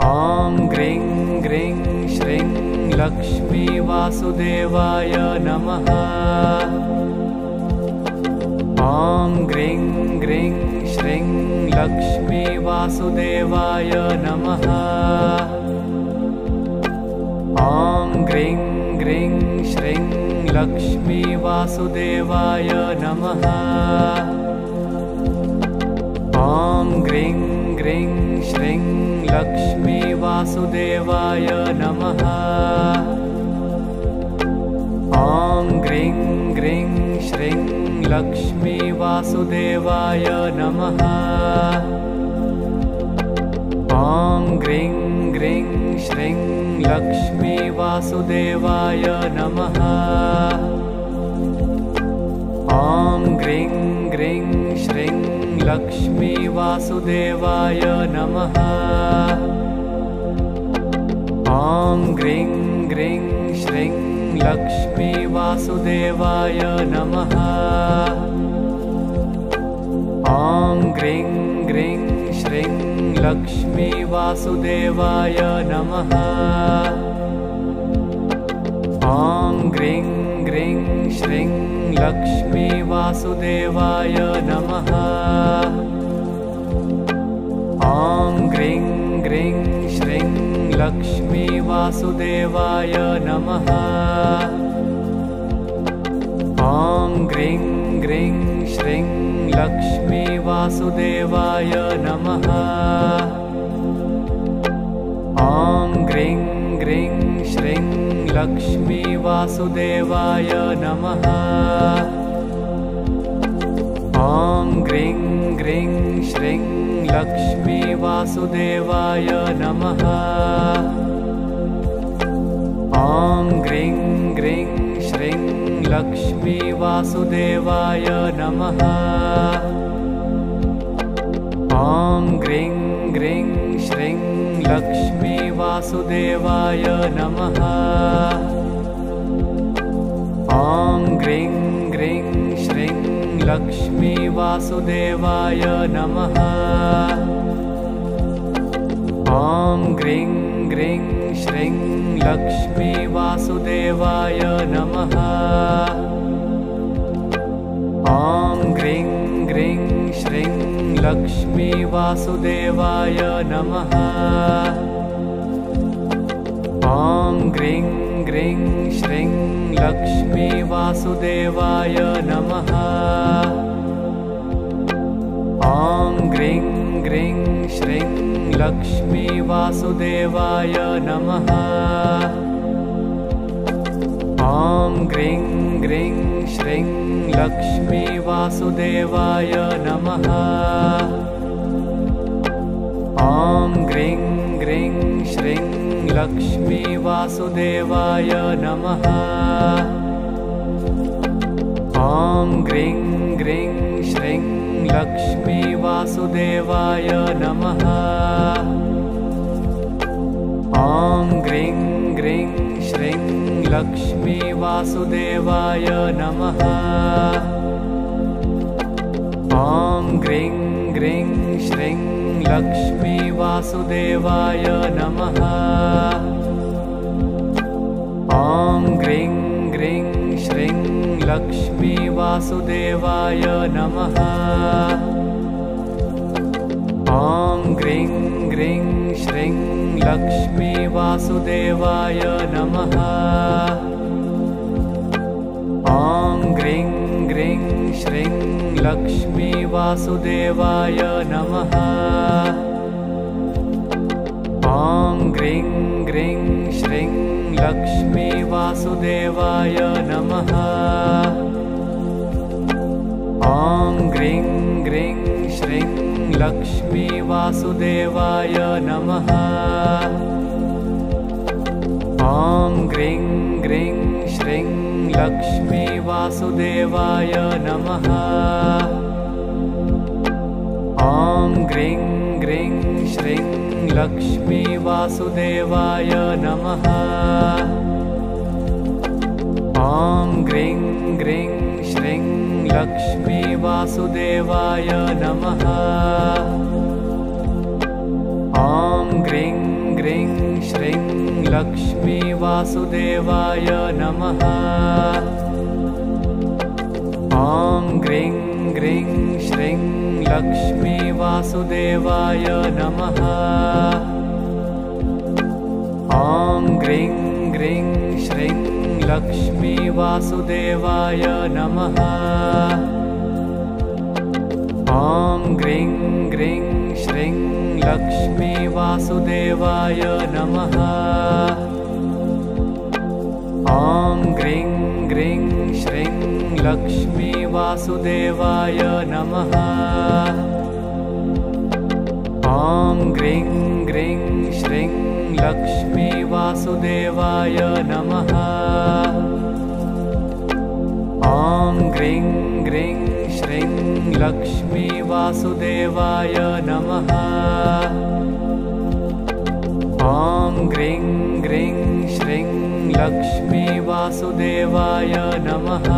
ॐ ग्रीं ग्रीं श्रीं लक्ष्मीवासुदेवाय नमः। ॐ ग्रीं ग्रीं श्रीं लक्ष्मीवासुदेवाय नमः। ॐ ग्रीं ग्रीं श्रीं लक्ष्मीवासुदेवाय नमः। ॐ ग्रीं ग्रीं श्रीं लक्ष्मीवासुदेवाय नमः। ॐ ग्रीं ग्रीं श्रीं लक्ष्मीवासुदेवाय नमः। ॐ ग्रीं ग्रीं श्रीं लक्ष्मीवासुदेवाय नमः। ॐ ग्रीं ग्रीं श्रीं लक्ष्मीवासुदेवाय नमः। ॐ ग्रीं ग्रीं श्रीं लक्ष्मीवासुदेवाय नमः। ॐ ग्रीं ग्रीं श्रीं लक्ष्मीवासुदेवाय नमः। ॐ ग्रीं ग्रीं श्रीं लक्ष्मीवासुदेवाय नमः। ग्रीं ग्रीं श्रीं लक्ष्मीवासुदेवाय नमः। ग्रीं ग्रीं श्रीं लक्ष्मीवासुदेवाय नमः। ग्रीं लक्ष्मीवासुदेवाय नमः। ॐ ग्रीं ग्रीं श्रीं लक्ष्मीवासुदेवाय नमः। ॐ ग्रीं ग्रीं श्रीं लक्ष्मीवासुदेवाय नमः। ॐ ग्रीं ग्रीं श्रीं लक्ष्मीवासुदेवाय नमः। ॐ ग्रीं ग्रीं श्रीं लक्ष्मीवासुदेवाय नमः। ॐ ग्रीं ग्रीं श्रीं लक्ष्मीवासुदेवाय नमः। ॐ ग्रीं ग्रीं श्रीं लक्ष्मीवासुदेवाय नमः। ॐ ग्रीं ग्रीं श्रीं लक्ष्मीवासुदेवाय नमः। ॐ ग्रीं ग्रीं श्रीं लक्ष्मीवासुदेवाय नमः ॐ ग्रीं ग्रीं श्रीं लक्ष्मीवासुदेवाय नमः। ॐ ग्रीं ग्रीं श्रीं लक्ष्मीवासुदेवाय नमः। ॐ ग्रीं ग्रीं श्रीं लक्ष्मीवासुदेवाय नमः। ॐ ग्रीं ग्रीं लक्ष्मीवासुदेवाय नमः। ॐ ग्रीं ग्रीं श्रीं लक्ष्मीवासुदेवाय नमः। ॐ ग्रीं ग्रीं श्रीं लक्ष्मीवासुदेवाय नमः। ॐ ग्रीं ग्रीं श्रीं लक्ष्मीवासुदेवाय नमः। ॐ ग्रीं ग्रीं श्रीं लक्ष्मीवासुदेवाय नमः। ॐ ग्रीं ग्रीं श्रीं लक्ष्मीवासुदेवाय नमः ॐ ग्रीं ग्रीं श्रीं नमः। ॐ ग्रीं ग्रीं श्रीं लक्ष्मीवासुदेवाय नमः। ॐ ग्रीं ग्रीं श्रीं लक्ष्मीवासुदेवाय नमः। ॐ ग्रीं लक्ष्मी वासुदेवाय नमः। ॐ ग्रीं ग्रीं श्रीं लक्ष्मी वासुदेवाय नमः। ॐ ग्रीं ग्रीं श्रीं लक्ष्मी वासुदेवाय नमः। ॐ ग्रीं ग्रीं श्रीं लक्ष्मी वासुदेवाय नमः। ॐ ग्रीं ग्रीं श्रीं लक्ष्मी वासुदेवाय नमः। ॐ ग्रीं ग्रीं श्रीं लक्ष्मी वासुदेवाय नमः। ॐ ग्रीं ग्रीं लक्ष्मी वासुदेवाय नमः। ॐ ग्रीं ग्रीं श्रीं लक्ष्मी वासुदेवाय नमः।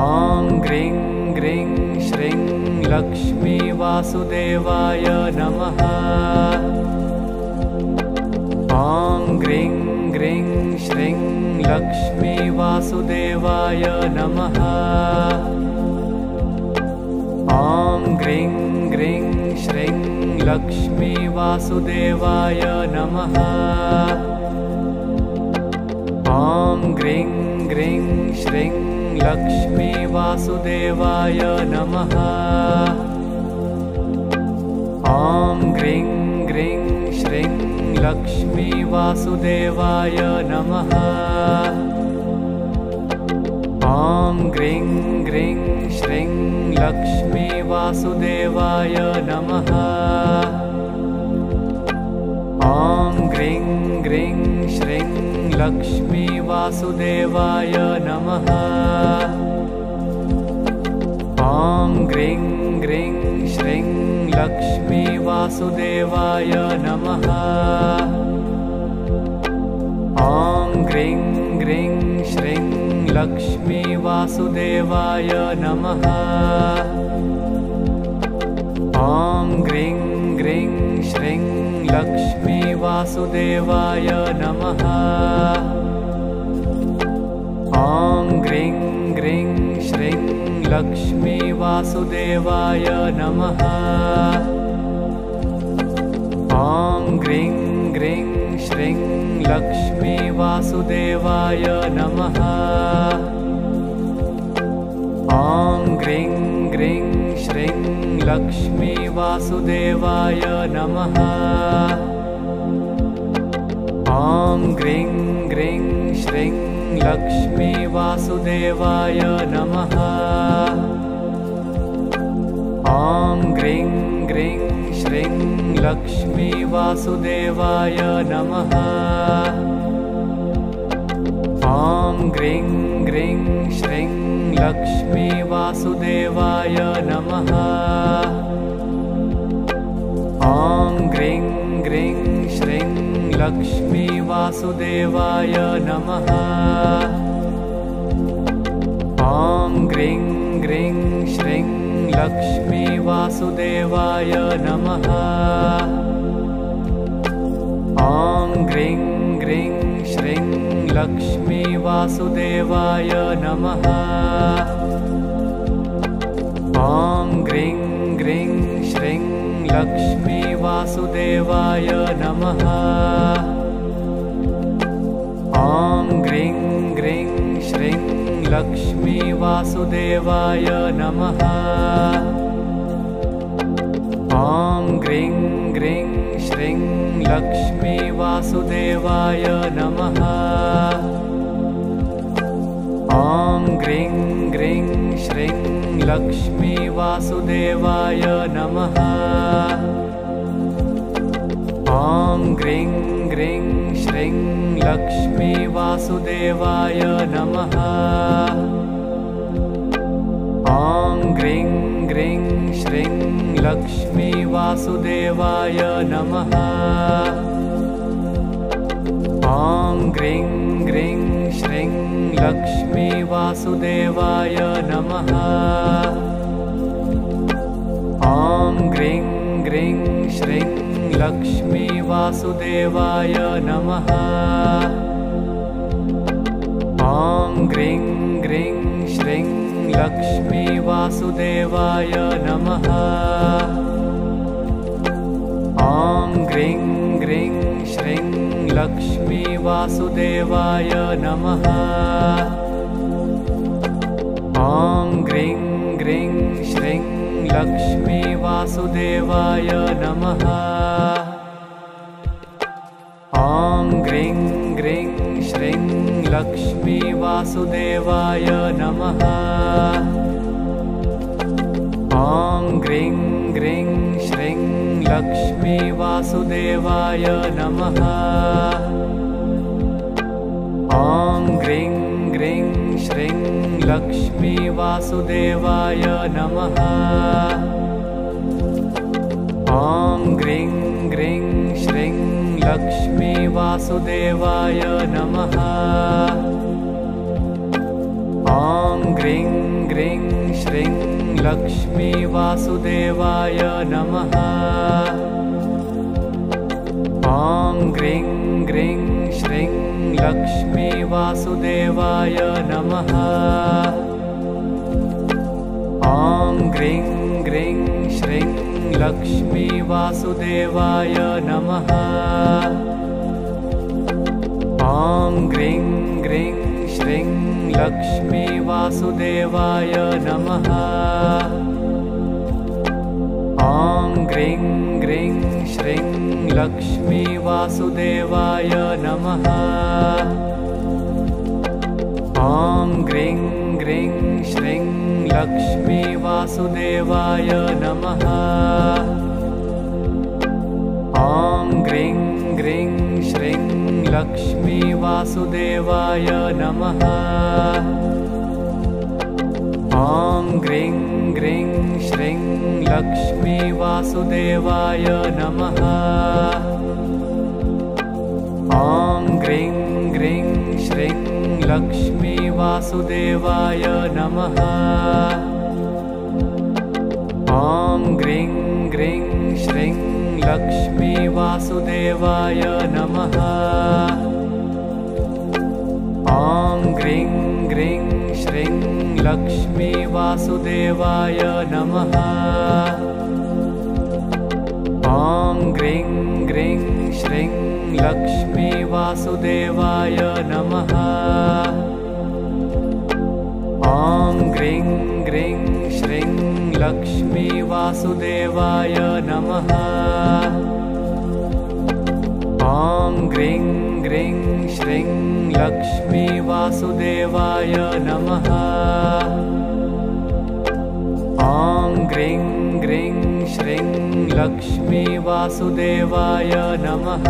ॐ ग्रीं ग्रीं श्रीं लक्ष्मी वासुदेवाय नमः। ॐ ग्रीं ग्रीं श्रीं लक्ष्मी वासुदेवाय नमः। ॐ ग्रीं ग्रीं श्रीं लक्ष्मी वासुदेवाय नमः। ॐ ग्रीं ग्रीं श्रीं लक्ष्मी वासुदेवाय नमः। ॐ ग्रीं ग्रीं श्रीं लक्ष्मी वासुदेवाय नमः। ॐ ग्रीं ग्रीं श्रीं लक्ष्मी वासुदेवाय नमः। ॐ ग्रीं ग्रीं श्रीं लक्ष्मी वासुदेवाय नमः ग्रीं ग्रीं श्रीं लक्ष्मी वासुदेवाय नमः। ॐ ग्रीं ग्रीं श्रीं लक्ष्मी वासुदेवाय नमः। ॐ ग्रीं ग्रीं श्रीं लक्ष्मी वासुदेवाय नमः। ॐ ग्रीं ग्रीं श्रीं लक्ष्मी वासुदेवाय नमः। ॐ ग्रीं ग्रीं श्रीं लक्ष्मी वासुदेवाय नमः। ॐ ग्रीं ग्रीं श्रीं लक्ष्मी वासुदेवाय नमः। ॐ ग्रीं ग्रीं श्रीं लक्ष्मी वासुदेवाय नमः। ॐ ग्रीं ग्रीं श्रीं लक्ष्मी वासुदेवाय नमः। ॐ ग्रीं ग्रीं श्रीं लक्ष्मी वासुदेवाय नमः। ॐ ग्रीं ग्रीं श्रीं लक्ष्मी वासुदेवाय नमः। ॐ ग्रीं ग्रीं श्रीं लक्ष्मी वासुदेवाय नमः। ॐ ग्रीं ग्रीं श्रीं लक्ष्मी वासुदेवाय नमः। ॐ ग्रीं ग्रीं लक्ष्मी वासुदेवाय नमः। ॐ ग्रीं ग्रीं श्रीं लक्ष्मी वासुदेवाय नमः। ॐ ग्रीं ग्रीं श्रीं लक्ष्मी वासुदेवाय नमः। ॐ ग्रीं ग्रीं श्रीं लक्ष्मी वासुदेवाय नमः। ॐ ग्रीं ग्रीं श्रीं लक्ष्मी वासुदेवाय नमः। ॐ ग्रीं ग्रीं श्रीं लक्ष्मी वासुदेवाय नमः। ॐ ग्रीं ग्रीं श्रीं लक्ष्मी वासुदेवाय नमः। ॐ ग्रीं ग्रीं श्रीं लक्ष्मी वासुदेवाय नमः। ॐ ग्रीं ग्रीं श्रीं लक्ष्मी वासुदेवाय नमः। ॐ ग्रीं ग्रीं लक्ष्मी वासुदेवाय नमः। ॐ ग्रीं ग्रीं श्रीं लक्ष्मी वासुदेवाय नमः। ॐ ग्रीं ग्रीं श्रीं लक्ष्मी वासुदेवाय नमः। ॐ ग्रीं लक्ष्मी वासुदेवाय नमः। ॐ ग्रीं ग्रीं श्रीं लक्ष्मी वासुदेवाय नमः। ॐ ग्रीं ग्रीं श्रीं लक्ष्मी वासुदेवाय नमः ॐ ग्रीं ग्रीं श्रीं लक्ष्मी वासुदेवाय नमः। ॐ ग्रीं ग्रीं श्रीं लक्ष्मी वासुदेवाय नमः। ॐ ग्रीं ग्रीं श्रीं लक्ष्मी वासुदेवाय नमः। ॐ ग्रीं ग्रीं श्रीं लक्ष्मी वासुदेवाय नमः ग्रीं ग्रीं श्रीं लक्ष्मी वासुदेवाय नमः ग्रीं ग्रीं श्रीं लक्ष्मी वासुदेवाय नमः ग्रीं लक्ष्मी वासुदेवाय नमः। ॐ ग्रीं ग्रीं श्रीं लक्ष्मी वासुदेवाय नमः। ॐ ग्रीं ग्रीं श्रीं लक्ष्मी वासुदेवाय नमः। ॐ ग्रीं ग्रीं श्रीं लक्ष्मी वासुदेवाय नमः। ग्रीं ग्रीं श्रीं लक्ष्मी वासुदेवाय नमः। ॐ ग्रीं ग्रीं श्रीं लक्ष्मी वासुदेवाय नमः लक्ष्मी वासुदेवाय नमः। ॐ ग्रीं ग्रीं श्रीं लक्ष्मी वासुदेवाय नमः। ॐ ग्रीं ग्रीं श्रीं लक्ष्मी वासुदेवाय नमः।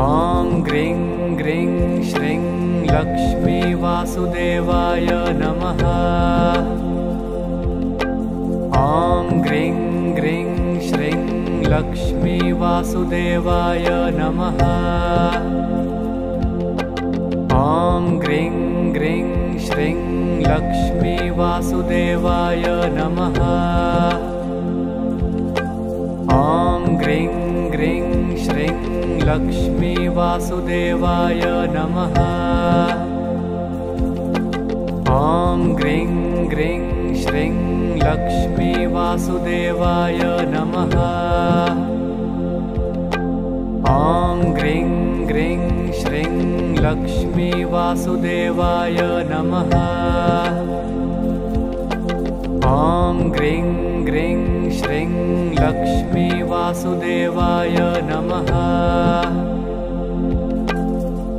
ॐ ग्रीं ग्रीं श्रीं लक्ष्मी वासुदेवाय नमः। ग्रीं ग्रीं श्रीं लक्ष्मी वासुदेवाय नमः। ग्रीं ग्रीं श्रीं लक्ष्मी वासुदेवाय नमः। ग्रीं लक्ष्मी वासुदेवाय नमः। ॐ ग्रीं ग्रीं श्रीं लक्ष्मी वासुदेवाय नमः। ॐ ग्रीं ग्रीं श्रीं लक्ष्मी वासुदेवाय नमः। ॐ ग्रीं ग्रीं श्रीं लक्ष्मी वासुदेवाय नमः।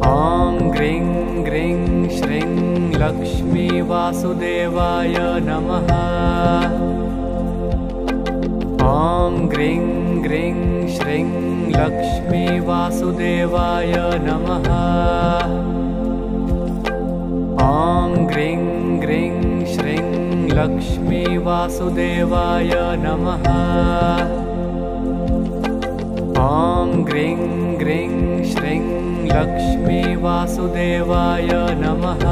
ॐ ग्रीं ग्रीं श्रीं लक्ष्मी वासुदेवाय नमः। ॐ ग्रीं ग्रीं श्रीं लक्ष्मी वासुदेवाय नमः। ॐ ग्रीं लक्ष्मी वासुदेवाय नमः। ॐ ग्रीं ग्रीं श्रीं लक्ष्मी वासुदेवाय नमः।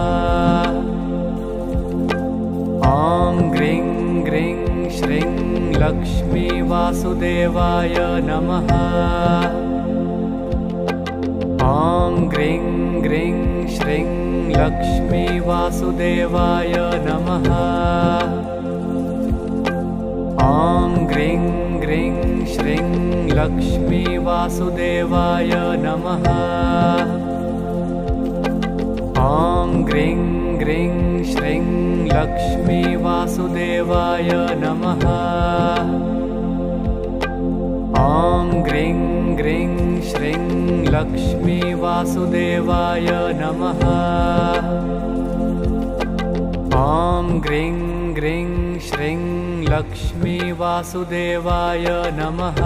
ॐ ग्रीं ग्रीं श्रीं लक्ष्मी वासुदेवाय नमः ग्रीं ग्रीं श्रीं लक्ष्मी वासुदेवाय नमः। ॐ ग्रीं ग्रीं श्रीं लक्ष्मी वासुदेवाय नमः। ॐ ग्रीं ग्रीं श्रीं लक्ष्मी वासुदेवाय नमः ॐ ग्रीं ग्रीं श्रीं लक्ष्मी वासुदेवाय नमः। ॐ ग्रीं ग्रीं श्रीं लक्ष्मी वासुदेवाय नमः